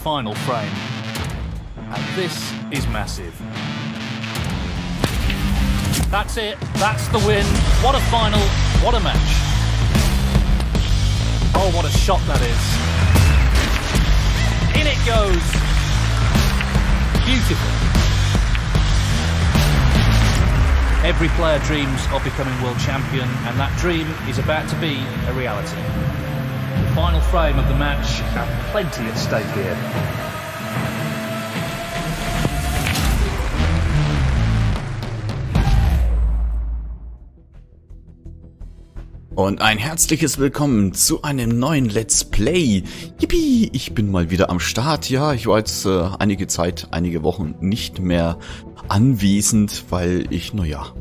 final frame. And this is massive. That's it. That's the win. What a final. What a match. Oh, what a shot that is. In it goes. Beautiful. Every player dreams of becoming world champion, and that dream is about to be a reality. Final frame of the match, and plenty at stake here. Und ein herzliches Willkommen zu einem neuen Let's Play. Yippie, ich bin mal wieder am Start. Ja, ich war jetzt äh, einige Zeit, einige Wochen nicht mehr anwesend, weil ich, naja,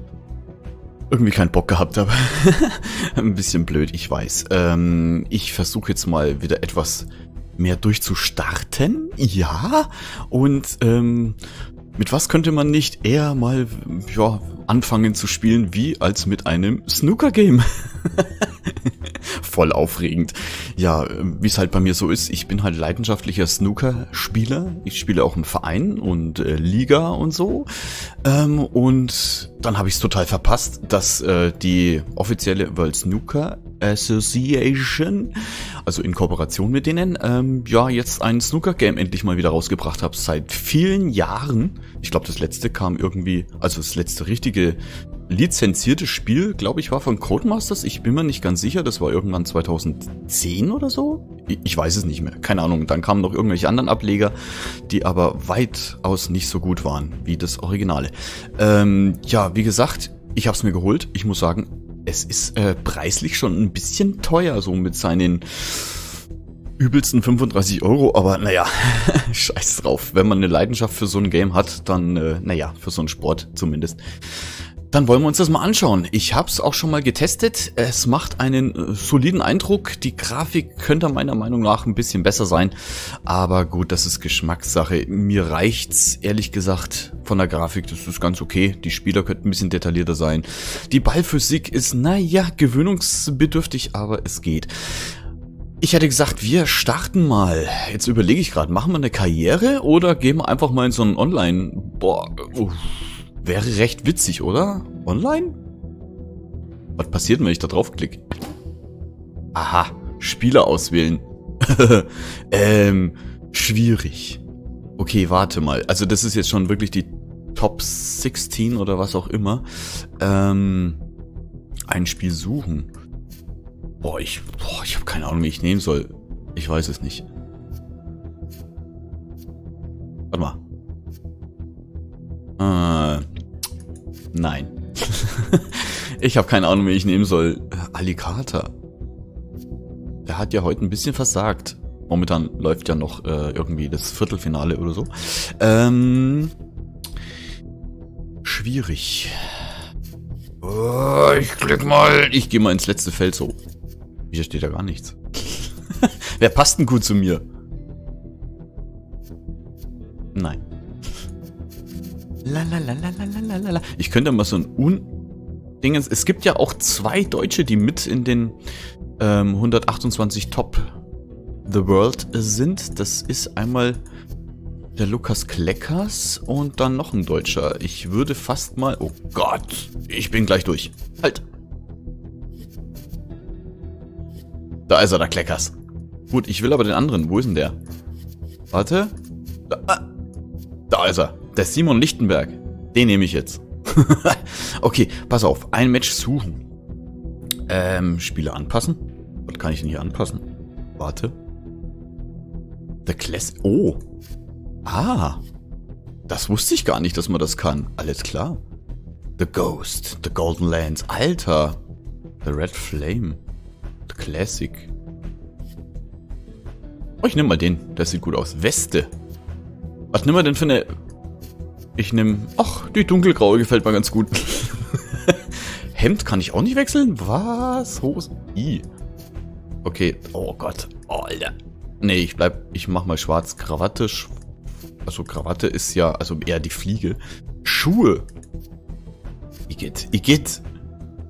irgendwie keinen Bock gehabt habe. Ein bisschen blöd, ich weiß. Ähm, ich versuche jetzt mal wieder etwas mehr durchzustarten. Ja, und ähm, mit was könnte man nicht eher mal ja, anfangen zu spielen, wie als mit einem Snooker-Game? Voll aufregend. Ja, wie es halt bei mir so ist, ich bin halt leidenschaftlicher Snooker-Spieler. Ich spiele auch im Verein und äh, Liga und so. Ähm, und dann habe ich es total verpasst, dass äh, die offizielle World Snooker Association, also in Kooperation mit denen, ähm, ja, jetzt ein Snooker-Game endlich mal wieder rausgebracht habe. Seit vielen Jahren. Ich glaube, das letzte kam irgendwie, also das letzte richtige lizenzierte Spiel, glaube ich, war von Codemasters. Ich bin mir nicht ganz sicher. Das war irgendwann 2010 oder so. Ich weiß es nicht mehr. Keine Ahnung. Dann kamen noch irgendwelche anderen Ableger, die aber weitaus nicht so gut waren wie das Originale. Ähm, ja, wie gesagt, ich habe es mir geholt. Ich muss sagen, es ist äh, preislich schon ein bisschen teuer, so mit seinen übelsten 35 Euro, aber naja, scheiß drauf. Wenn man eine Leidenschaft für so ein Game hat, dann, äh, naja, für so einen Sport zumindest. Dann wollen wir uns das mal anschauen. Ich habe es auch schon mal getestet. Es macht einen äh, soliden Eindruck. Die Grafik könnte meiner Meinung nach ein bisschen besser sein. Aber gut, das ist Geschmackssache. Mir reicht's ehrlich gesagt von der Grafik. Das ist ganz okay. Die Spieler könnten ein bisschen detaillierter sein. Die Ballphysik ist, naja, gewöhnungsbedürftig, aber es geht. Ich hätte gesagt, wir starten mal. Jetzt überlege ich gerade, machen wir eine Karriere oder gehen wir einfach mal in so einen Online... Boah, uff. Wäre recht witzig, oder? Online? Was passiert, wenn ich da draufklicke? Aha, Spieler auswählen. ähm, schwierig. Okay, warte mal. Also das ist jetzt schon wirklich die Top 16 oder was auch immer. Ähm, ein Spiel suchen. Boah, ich, boah, ich habe keine Ahnung, wie ich nehmen soll. Ich weiß es nicht. Warte mal. Äh, nein. ich habe keine Ahnung, wie ich nehmen soll. Alicata. Der hat ja heute ein bisschen versagt. Momentan läuft ja noch äh, irgendwie das Viertelfinale oder so. Ähm, schwierig. Oh, ich klick mal. Ich gehe mal ins letzte Feld so. Hier steht ja gar nichts. Wer passt denn gut zu mir? Nein. Lalalalalalala. Ich könnte mal so ein Un... Dingens. Es gibt ja auch zwei Deutsche, die mit in den ähm, 128 Top The World sind. Das ist einmal der Lukas Kleckers und dann noch ein Deutscher. Ich würde fast mal... Oh Gott, ich bin gleich durch. Halt. Da ist er, der Kleckers. Gut, ich will aber den anderen. Wo ist denn der? Warte. Da, ah. da ist er. Der Simon Lichtenberg. Den nehme ich jetzt. okay, pass auf. Ein Match suchen. Ähm, Spiele anpassen. Was kann ich denn hier anpassen? Warte. Der Class... Oh. Ah. Das wusste ich gar nicht, dass man das kann. Alles klar. The Ghost. The Golden Lands. Alter. The Red Flame. The Classic. Oh, ich nehme mal den. Der sieht gut aus. Weste. Was nehmen wir denn für eine ich nehme... Ach, die dunkelgraue gefällt mir ganz gut. Hemd kann ich auch nicht wechseln? Was? Hose? I. Okay. Oh Gott. Oh, Alter. Nee, ich bleib... Ich mach mal schwarz. Krawatte. Sch also Krawatte ist ja... Also eher die Fliege. Schuhe. Igitt. Igitt.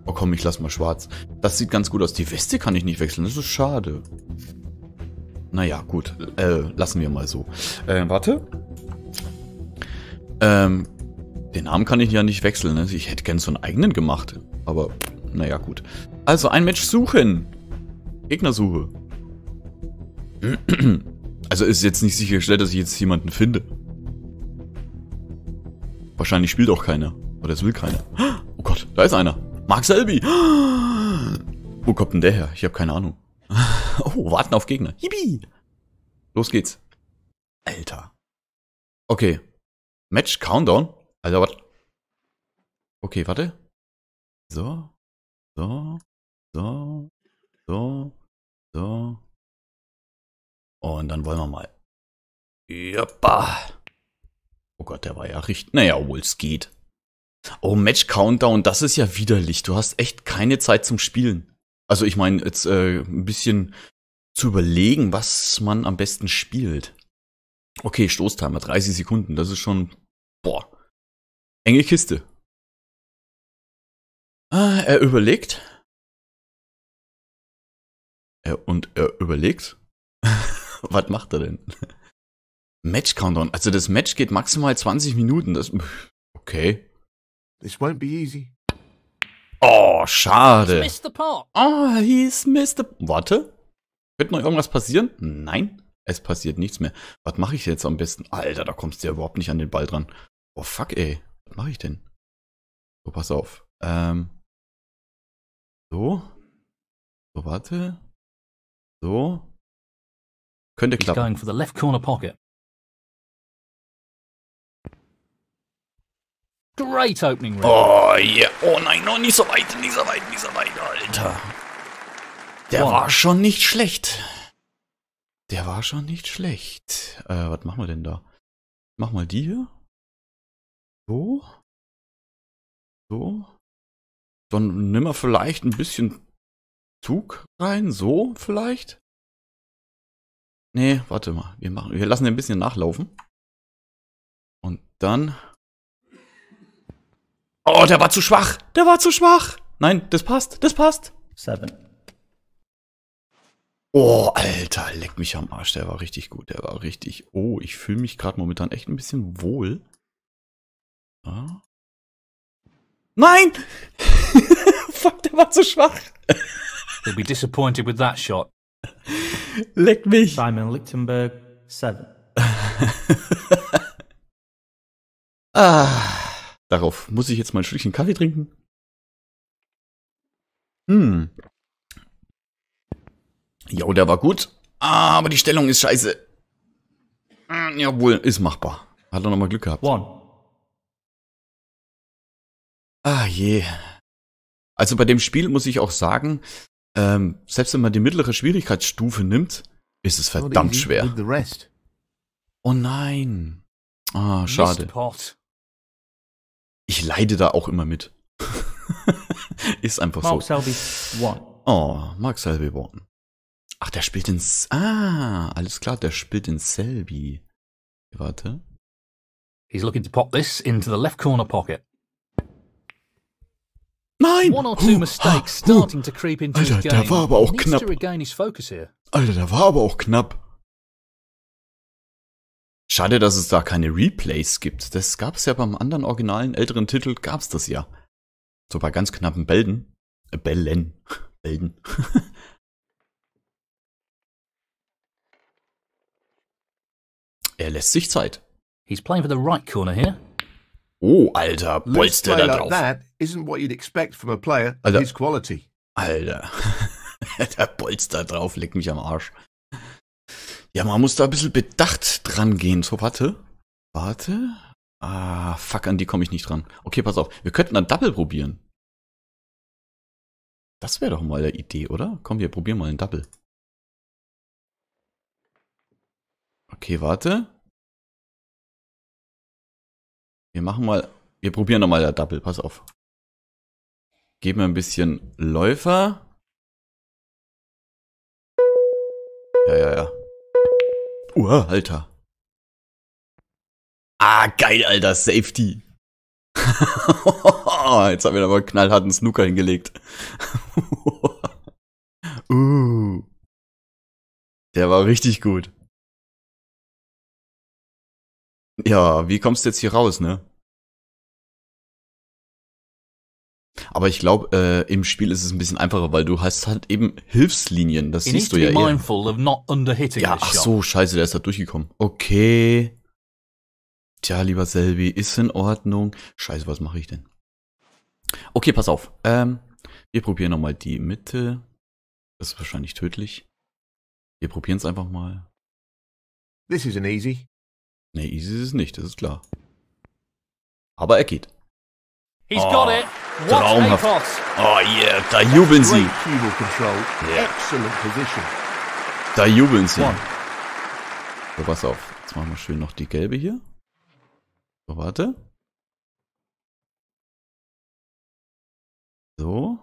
Oh komm, ich lass mal schwarz. Das sieht ganz gut aus. Die Weste kann ich nicht wechseln. Das ist schade. Naja, gut. Äh, lassen wir mal so. Äh, warte. Ähm, den Namen kann ich ja nicht wechseln. Ne? Ich hätte gern so einen eigenen gemacht. Aber, naja, gut. Also, ein Match suchen. Gegnersuche. Also ist jetzt nicht sichergestellt, dass ich jetzt jemanden finde. Wahrscheinlich spielt auch keiner. Oder es will keiner. Oh Gott, da ist einer. Mark Selby. Wo kommt denn der her? Ich habe keine Ahnung. Oh, warten auf Gegner. Yippie. Los geht's. Alter. Okay. Match Countdown. Alter, was? Okay, warte. So. So. So. So. So. Und dann wollen wir mal. Joppa. Oh Gott, der war ja richtig. Naja, obwohl es geht. Oh, Match Countdown, das ist ja widerlich. Du hast echt keine Zeit zum Spielen. Also ich meine, jetzt äh, ein bisschen zu überlegen, was man am besten spielt. Okay, Stoßtimer, 30 Sekunden, das ist schon, boah, enge Kiste. Ah, er überlegt. Er, und er überlegt. was macht er denn? Match Countdown. Also das Match geht maximal 20 Minuten. Das, okay. This won't be easy. Oh, schade. Missed the pot. Oh, he's Mr. Warte. Könnte noch irgendwas passieren? Nein. Es passiert nichts mehr. Was mache ich jetzt am besten? Alter, da kommst du ja überhaupt nicht an den Ball dran. Oh, fuck, ey. Was mache ich denn? So, pass auf. Ähm. So. So, warte. So. Könnte klappen. going for the left corner pocket. Great opening round. Oh, yeah. Oh nein, noch nicht so weit, nicht so weit, nicht so weit, Alter. Der Boah. war schon nicht schlecht. Der war schon nicht schlecht. Äh, was machen wir denn da? Mach mal die hier. So. So. Dann nimm mal vielleicht ein bisschen Zug rein. So vielleicht. Nee, warte mal. Wir, machen, wir lassen den ein bisschen nachlaufen. Und dann. Oh, der war zu schwach. Der war zu schwach. Nein, das passt. Das passt. seven, Oh, Alter, leck mich am Arsch. Der war richtig gut. Der war richtig. Oh, ich fühle mich gerade momentan echt ein bisschen wohl. Ja. Nein! Fuck, der war zu schwach. He'll be disappointed with that shot. Leck mich. Simon Lichtenberg, seven, Ah, darauf muss ich jetzt mal ein Stückchen Kaffee trinken. Hm. Jo, der war gut. Ah, aber die Stellung ist scheiße. Hm, Jawohl, ist machbar. Hat er nochmal Glück gehabt. one, Ah je. Also bei dem Spiel muss ich auch sagen, ähm, selbst wenn man die mittlere Schwierigkeitsstufe nimmt, ist es verdammt schwer. Oh nein. Ah, schade. Ich leide da auch immer mit. ist einfach Mark so. Selby, one, Oh, Mark Selby Born. Ach, der spielt in... Ah, alles klar, der spielt in Selby. Warte. He's looking to pop this into the left corner pocket. Nein! One or two Huh, mistakes huh. starting to creep into his Alter, game. der war aber auch knapp. his. Alter, der war aber auch knapp. Schade, dass es da keine Replays gibt. Das gab's ja beim anderen originalen älteren Titel, gab's das ja. So bei ganz knappen Bälden. Äh, Bällen. Bälden. er lässt sich Zeit. He's playing for the right corner here. Oh, Alter, Polster play da like drauf. that isn't what you'd expect from a player of Alter. his quality. Alter. Der Polster drauf, leck mich am Arsch. Ja, man muss da ein bisschen bedacht dran gehen. So, warte. Warte. Ah, fuck, an die komme ich nicht dran. Okay, pass auf. Wir könnten dann Double probieren. Das wäre doch mal eine Idee, oder? Komm, wir probieren mal ein Double. Okay, warte. Wir machen mal, wir probieren nochmal der Double, pass auf. Geben wir ein bisschen Läufer. Ja, ja, ja. Uah, Alter. Ah, geil, Alter, Safety. Jetzt haben wir aber einen knallharten Snooker hingelegt. uh. Der war richtig gut. Ja, wie kommst du jetzt hier raus, ne? Aber ich glaube, äh, im Spiel ist es ein bisschen einfacher, weil du hast halt eben Hilfslinien. Das needs siehst du ja eher. Ja, ach shot. so, scheiße, der ist da durchgekommen. Okay. Tja, lieber Selby, ist in Ordnung. Scheiße, was mache ich denn? Okay, pass auf. Ähm, wir probieren nochmal die Mitte. Das ist wahrscheinlich tödlich. Wir probieren es einfach mal. This isn't easy. Ne, easy ist es nicht, das ist klar. Aber er geht. He's Oh, got it. What traumhaft. Oh yeah, da jubeln sie. Yeah. Excellent position. Da jubeln sie. So, pass auf. Jetzt machen wir schön noch die gelbe hier. So, warte. So.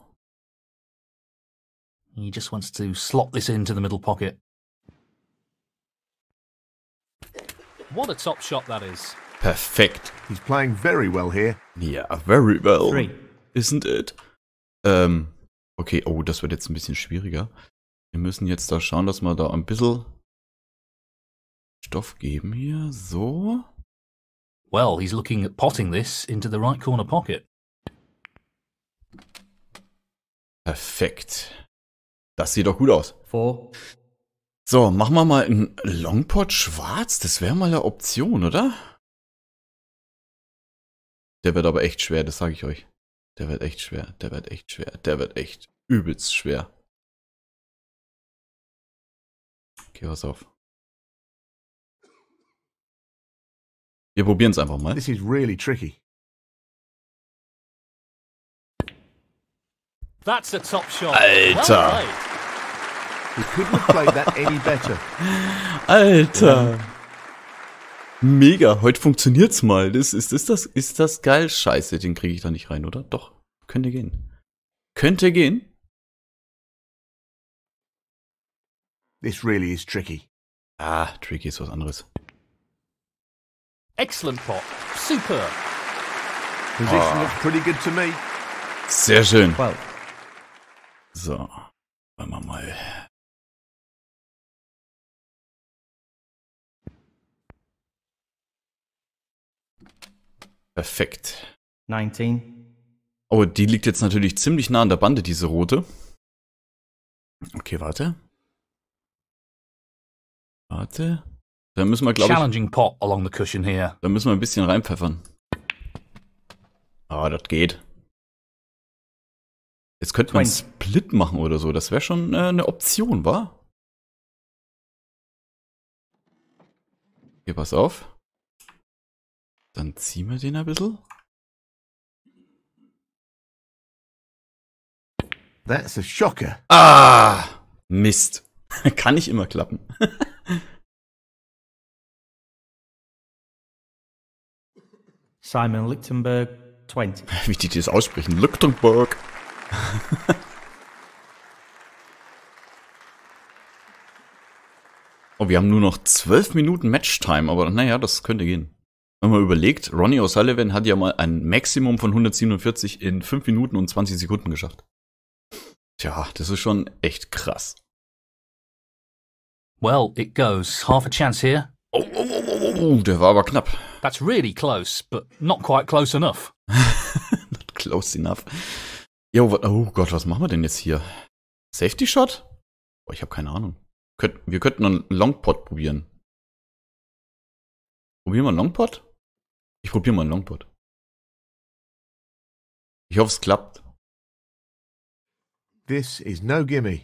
He just wants to slot this into the middle pocket. What a top shot that is. Perfekt. He's playing very well here. Ja, very well. Three. Isn't it? Ähm, okay, oh, das wird jetzt ein bisschen schwieriger. Wir müssen jetzt da schauen, dass wir da ein bisschen Stoff geben hier. So. Well, he's looking at potting this into the right corner pocket. Perfekt. Das sieht doch gut aus. Four. So, machen wir mal einen Longpot schwarz. Das wäre mal eine Option, oder? Der wird aber echt schwer, das sage ich euch. Der wird echt schwer, der wird echt schwer, der wird echt übelst schwer. Okay, pass auf. Wir probieren es einfach mal. This is really tricky. That's a top shot. Alter. Alter! Mega, heute funktioniert's mal. Das ist, ist das, ist das geil? Scheiße, den kriege ich da nicht rein, oder? Doch, könnte gehen. Könnte gehen. This really is tricky. Ah, tricky ist was anderes. Excellent pot. Superb. Position looks pretty good to me. Sehr schön. So, wollen wir mal. Perfekt. Nineteen. Oh, die liegt jetzt natürlich ziemlich nah an der Bande, diese rote. Okay, warte. Warte. Da müssen wir, glaube ich, Challenging pot along the cushion here. da müssen wir ein bisschen reinpfeffern. Ah, das geht. Jetzt könnte man einen. Split machen oder so. Das wäre schon äh, eine Option, wa? Hier, pass auf. Dann ziehen wir den ein bisschen. That's a shocker. Ah! Mist. Kann nicht immer klappen. Simon Lichtenberg. Twenty. Wie die das aussprechen. Luxemburg. oh, wir haben nur noch zwölf Minuten Matchtime, aber naja, das könnte gehen. Wenn man überlegt, Ronnie O'Sullivan hat ja mal ein Maximum von 147 in 5 Minuten und 20 Sekunden geschafft. Tja, das ist schon echt krass. Well, it goes. Half a chance here. Oh, oh, oh, oh, oh, der war aber knapp. That's really close, but not quite close enough. Not close enough. Jo, oh Gott, was machen wir denn jetzt hier? Safety Shot? Oh, ich habe keine Ahnung. Könnt, wir könnten einen Longpot probieren. Probieren wir einen Longpot? Ich probiere mal einen Longpot. Ich hoffe, es klappt. This is no gimme.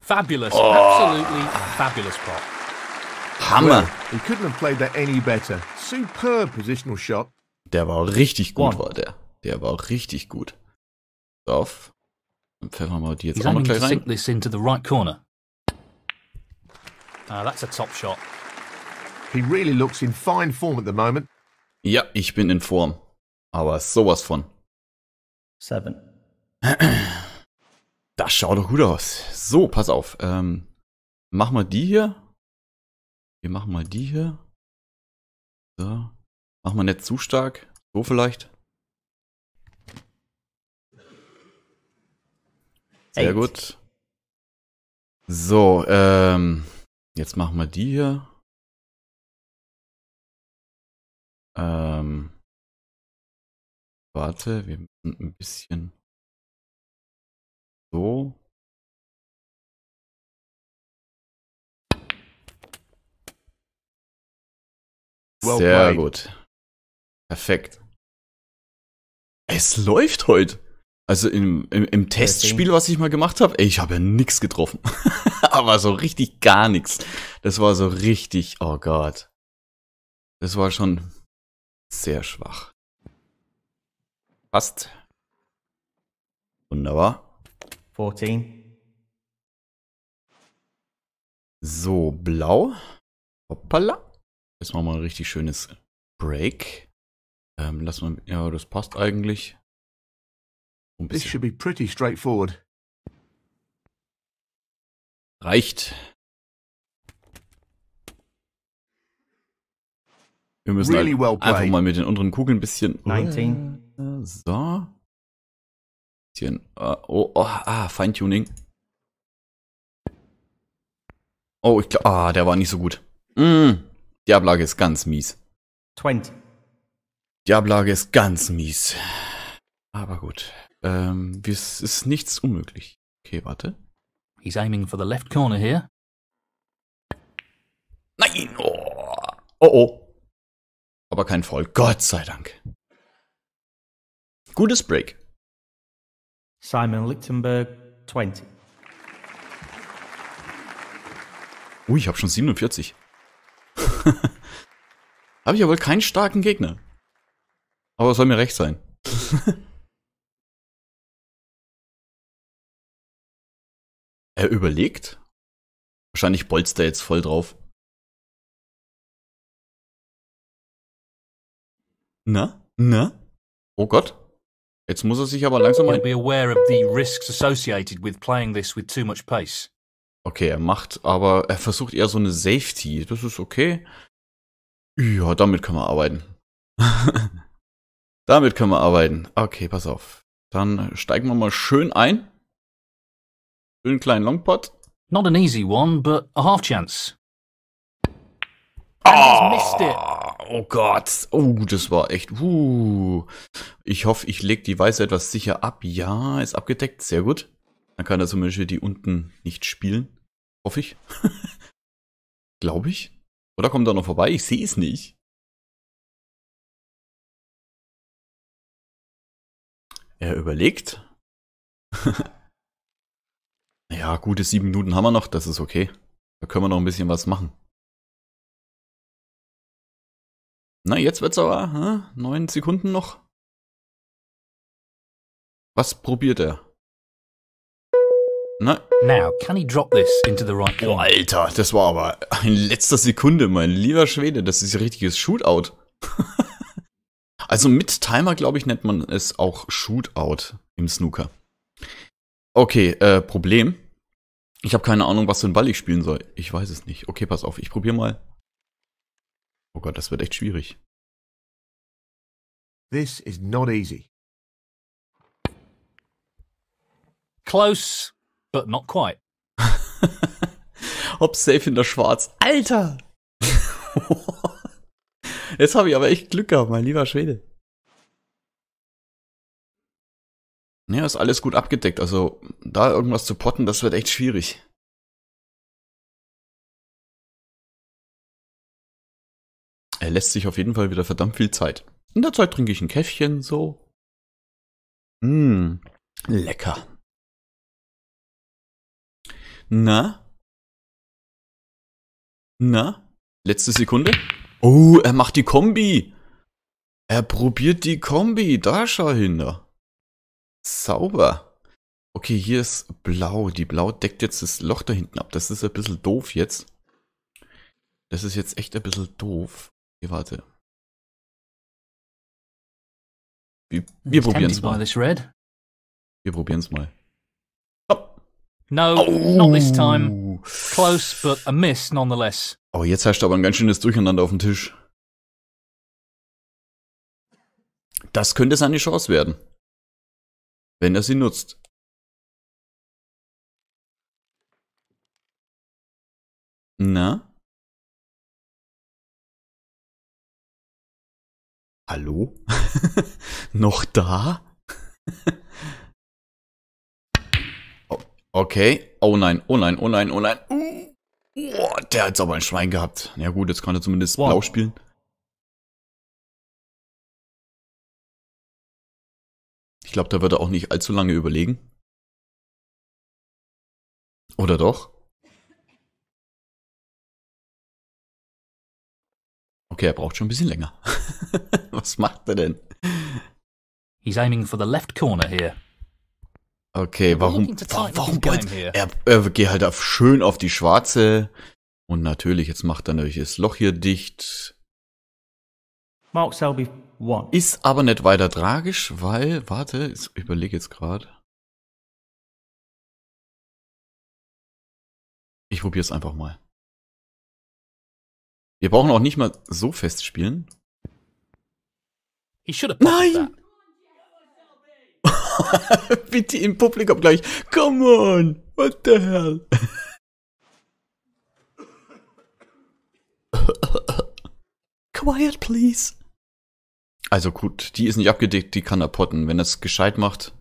Fabulous. Oh. Absolutely fabulous pot. Hammer! Well, he couldn't have played that any better. Superb positional shot. Der war richtig gut, One. war der. Der war richtig gut. Auf. Dann pfeffern wir die jetzt He's auch to gleich sink rein. this into the right corner. Ah, that's a top shot. He really looks in fine form at the moment. Ja, ich bin in Form. Aber sowas von. Seven. Das schaut doch gut aus. So, pass auf. Ähm, machen wir die hier. Wir machen mal die hier. So. Machen wir nicht zu stark. So vielleicht. Sehr Eight. gut. So, ähm, jetzt machen wir die hier. Ähm, warte, wir müssen ein bisschen so. Sehr gut. Perfekt. Es läuft heute. Also im, im, im Testspiel, was ich mal gemacht habe, ich habe ja nix getroffen. Aber so richtig gar nichts. Das war so richtig, oh Gott. Das war schon sehr schwach. Passt. Wunderbar. 14. So, blau. Hoppala. Jetzt machen wir ein richtig schönes Break. Ähm, lass mal, ja, das passt eigentlich. Ein This should be pretty straightforward. reicht. Wir müssen Really halt well einfach mal mit den unteren Kugeln ein bisschen. 19. So. Bisschen. äh, oh, oh, ah, Feintuning. Oh, ich glaube. Ah, der war nicht so gut. Mm, die Ablage ist ganz mies. 20. Die Ablage ist ganz mies. Aber gut. Ähm, es ist nichts unmöglich. Okay, warte. He's aiming for the left corner here. Nein! Oh, oh. oh. Aber kein Voll. Gott sei Dank. Gutes Break. Simon Lichtenberg, 20. Ui, ich habe schon 47. habe ich ja wohl keinen starken Gegner. Aber soll mir recht sein. er überlegt. Wahrscheinlich bolzt er jetzt voll drauf. Na? Na? Oh Gott. Jetzt muss er sich aber langsam ein... be aware of the risks associated with playing this with too much pace. Okay, er macht, aber er versucht eher so eine Safety. Das ist okay. Ja, damit können wir arbeiten. damit können wir arbeiten. Okay, pass auf. Dann steigen wir mal schön ein. Schönen kleinen Longpot. Not an easy one, but a half chance. He's missed it. Oh Gott. Oh, das war echt. Uh. Ich hoffe, ich leg die Weiße etwas sicher ab. Ja, ist abgedeckt. Sehr gut. Dann kann er zum Beispiel die unten nicht spielen. Hoffe ich. Glaube ich. Oder kommt er noch vorbei? Ich sehe es nicht. Er überlegt. ja, gute sieben Minuten haben wir noch. Das ist okay. Da können wir noch ein bisschen was machen. Na, jetzt wird's aber, hä? Neun Sekunden noch. Was probiert er? Na, Now, can he drop this into the right oh? Alter, das war aber in letzter Sekunde, mein lieber Schwede. Das ist ein richtiges Shootout. also mit Timer, glaube ich, nennt man es auch Shootout im Snooker. Okay, äh, Problem. Ich habe keine Ahnung, was für ein Ball ich spielen soll. Ich weiß es nicht. Okay, pass auf, ich probiere mal. Oh Gott, das wird echt schwierig. This is not easy. Close, but not quite. Ob safe in der Schwarz. Alter! Jetzt habe ich aber echt Glück gehabt, mein lieber Schwede. Ja, ist alles gut abgedeckt. Also, da irgendwas zu potten, das wird echt schwierig. Er lässt sich auf jeden Fall wieder verdammt viel Zeit. In der Zeit trinke ich ein Käffchen, so. Mmm, lecker. Na? Na? Letzte Sekunde? Oh, er macht die Kombi. Er probiert die Kombi. Da schau hin da. Sauber. Okay, hier ist blau. Die blau deckt jetzt das Loch da hinten ab. Das ist ein bisschen doof jetzt. Das ist jetzt echt ein bisschen doof. Okay, warte. Wir, wir probieren es mal. Wir probieren es mal. No, not this time. Close, but a miss nonetheless. Oh, jetzt herrscht aber ein ganz schönes Durcheinander auf dem Tisch. Das könnte seine Chance werden. Wenn er sie nutzt. Na? Hallo? Noch da? O- okay. Oh nein, oh nein, oh nein, oh nein. Oh, der hat aber ein Schwein gehabt. Ja gut, jetzt kann er zumindest Wow. blau spielen. Ich glaube, da wird er auch nicht allzu lange überlegen. Oder doch? Okay, er braucht schon ein bisschen länger. Was macht er denn? He's aiming for the left corner here. Okay, warum, warum here. er, er geht halt auf, schön auf die schwarze. Und natürlich, jetzt macht er natürlich das Loch hier dicht. Mark Selby, 1. Ist aber nicht weiter tragisch, weil, warte, ich überlege jetzt gerade. Ich probiere es einfach mal. Wir brauchen auch nicht mal so fest spielen. Nein! that. Bitte im Publikum gleich. Come on! What the hell? Quiet, please. Also gut, die ist nicht abgedeckt, die kann er potten. Wenn er es gescheit macht,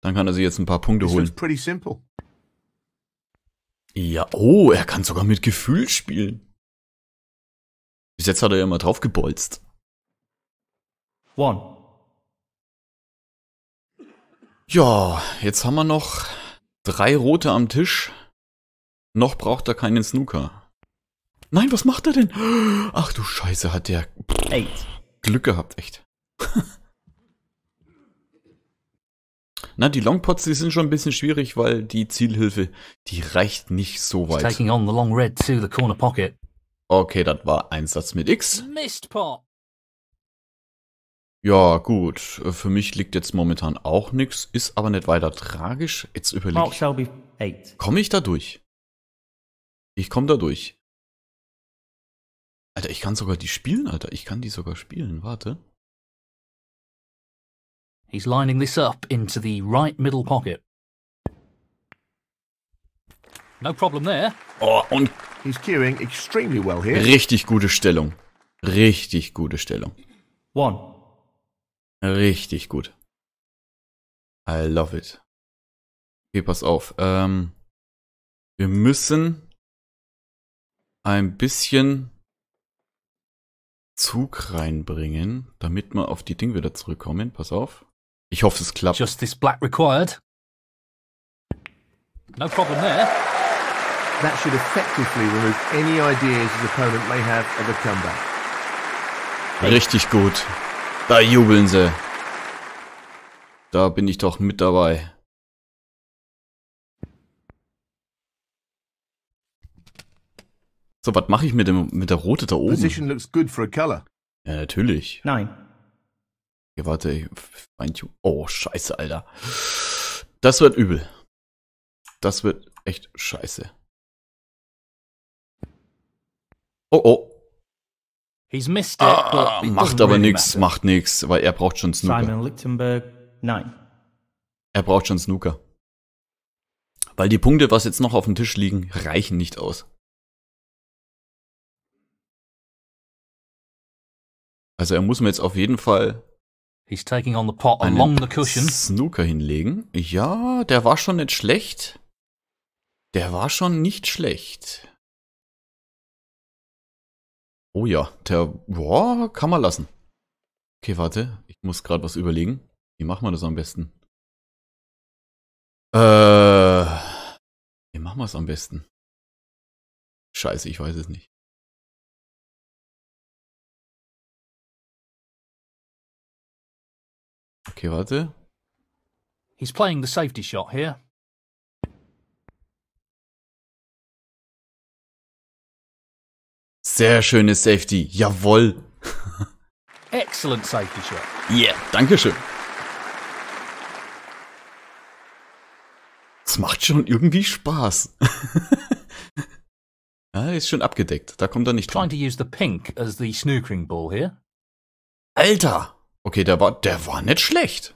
dann kann er sich jetzt ein paar Punkte This holen. pretty simple. Ja, oh, er kann sogar mit Gefühl spielen. Bis jetzt hat er ja immer drauf gebolzt. 1. Ja, jetzt haben wir noch drei rote am Tisch. Noch braucht er keinen Snooker. Nein, was macht er denn? Ach du Scheiße, hat der 8. Glück gehabt, echt. Na, die Longpots, die sind schon ein bisschen schwierig, weil die Zielhilfe, die reicht nicht so He's weit. taking on the long red to the corner pocket. Okay, das war ein Satz mit X. Missed pot. Ja, gut. Für mich liegt jetzt momentan auch nix, ist aber nicht weiter tragisch. Jetzt überlege ich, Selby, 8. komme ich da durch? Ich komme da durch. Alter, ich kann sogar die spielen, Alter. Ich kann die sogar spielen. Warte. He's lining this up into the right middle pocket. No problem there. Oh, und He's queuing extremely well here. richtig gute Stellung. Richtig gute Stellung. 1. Richtig gut. I love it. Okay, pass auf. Ähm, wir müssen ein bisschen Zug reinbringen, damit wir auf die Ding wieder zurückkommen. Pass auf. Ich hoffe, es klappt. Just this black required. No problem there. That should effectively remove any ideas his opponent may have of a comeback. Richtig gut. Da jubeln sie. Da bin ich doch mit dabei. So, was mache ich mit, dem, mit der Rote da oben? Position looks good for a colour. Ja, natürlich. 9. Okay, warte. ich- Oh, scheiße, Alter. Das wird übel. Das wird echt scheiße. Oh, oh. He's missed it, Ah, but it macht aber really nix, matter. macht nix, weil er braucht schon Snooker. Simon Lichtenberg, 9. Er braucht schon Snooker. Weil die Punkte, was jetzt noch auf dem Tisch liegen, reichen nicht aus. Also er muss mir jetzt auf jeden Fall He's taking on the pot einen along the cushion. Snooker hinlegen. Ja, der war schon nicht schlecht. Der war schon nicht schlecht. Oh ja, der, boah, kann man lassen. Okay, warte, ich muss gerade was überlegen. Wie machen wir das am besten? Äh, wie machen wir es am besten? Scheiße, ich weiß es nicht. Okay, warte. He's playing the safety shot here. Sehr schönes Safety. Jawoll. Excellent safety shot. Yeah, Dankeschön. Es macht schon irgendwie Spaß. ja, ist schon abgedeckt. Da kommt er nicht dran. to use the pink as the snookering ball here. Alter! Okay, der war, der war nicht schlecht.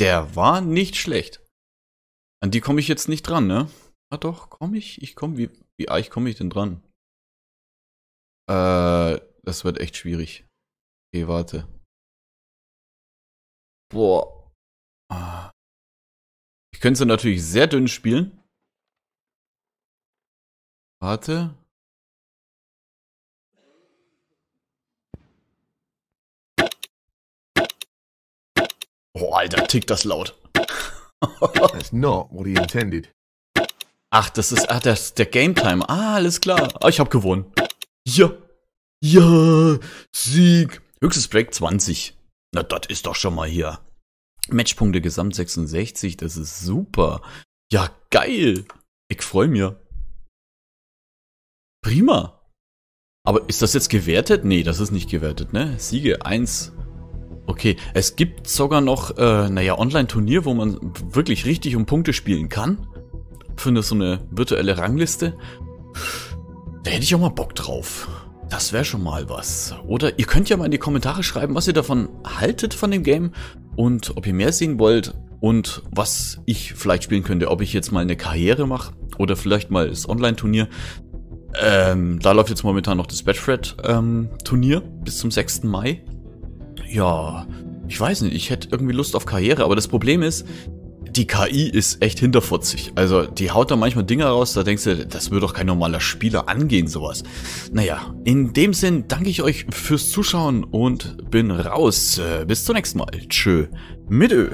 Der war nicht schlecht. An die komme ich jetzt nicht dran, ne? Ah doch, komme ich? Ich komme wie. Wie eich komme ich denn dran? Äh, das wird echt schwierig. Okay, warte. Boah. Ah. Ich könnte sie natürlich sehr dünn spielen. Warte. Oh, Alter, tickt das laut. That's not what he intended. Ach, das ist ach, das, der Game Time. Ah, alles klar. Ah, ich habe gewonnen. Ja. Ja. Sieg. Höchstes Break 20. Na, das ist doch schon mal hier. Matchpunkte Gesamt 66. Das ist super. Ja, geil. Ich freue mich. Prima. Aber ist das jetzt gewertet? Nee, das ist nicht gewertet, ne? Siege 1. Okay, es gibt sogar noch, äh, naja, Online-Turnier, wo man wirklich richtig um Punkte spielen kann. Für so eine virtuelle Rangliste. Da hätte ich auch mal Bock drauf. Das wäre schon mal was. Oder ihr könnt ja mal in die Kommentare schreiben, was ihr davon haltet von dem Game und ob ihr mehr sehen wollt und was ich vielleicht spielen könnte. Ob ich jetzt mal eine Karriere mache oder vielleicht mal das Online-Turnier. Ähm, da läuft jetzt momentan noch das Batchfred-Turnier bis zum 6. Mai. Ja, ich weiß nicht, ich hätte irgendwie Lust auf Karriere, aber das Problem ist, die KI ist echt hinterfotzig. Also die haut da manchmal Dinge raus, da denkst du, das würde doch kein normaler Spieler angehen, sowas. Naja, in dem Sinn danke ich euch fürs Zuschauen und bin raus. Äh, bis zum nächsten Mal. Tschö. Mit Ö.